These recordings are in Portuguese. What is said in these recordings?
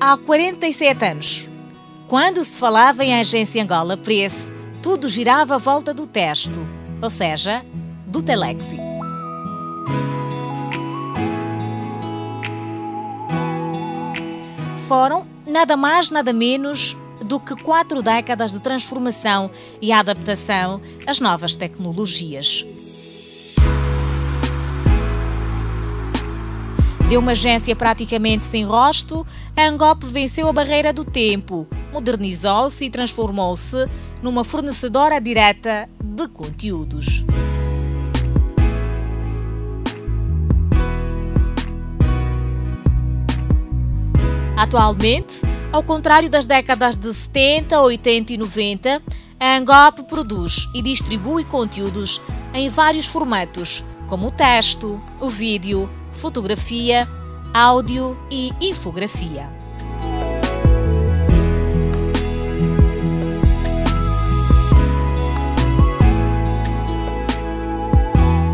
há 47 anos. Quando se falava em Agência Angola Press, tudo girava à volta do texto, ou seja, do telexi. Foram nada mais, nada menos do que quatro décadas de transformação e adaptação às novas tecnologias. De uma agência praticamente sem rosto, a Angop venceu a barreira do tempo, modernizou-se e transformou-se numa fornecedora direta de conteúdos. Atualmente, ao contrário das décadas de 70, 80 e 90, a Angop produz e distribui conteúdos em vários formatos, como o texto, o vídeo, fotografia, áudio e infografia.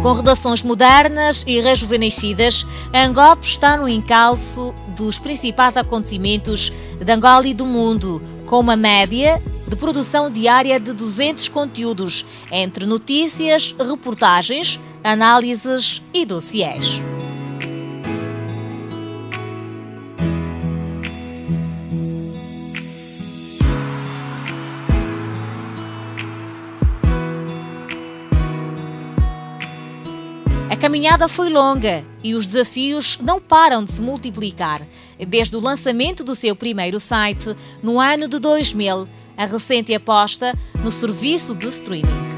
Com redações modernas e rejuvenescidas, a Angop está no encalço dos principais acontecimentos de Angola e do mundo, com uma média de produção diária de 200 conteúdos, entre notícias, reportagens, análises e dossiês. caminhada foi longa e os desafios não param de se multiplicar. Desde o lançamento do seu primeiro site, no ano de 2000, a recente aposta no serviço de streaming.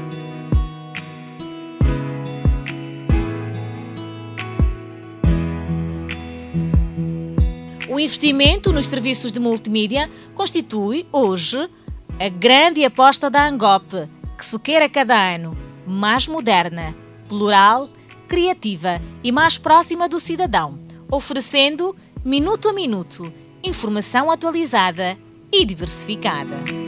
O investimento nos serviços de multimídia constitui, hoje, a grande aposta da Angop, que se quer a cada ano mais moderna, plural criativa e mais próxima do cidadão, oferecendo, minuto a minuto, informação atualizada e diversificada.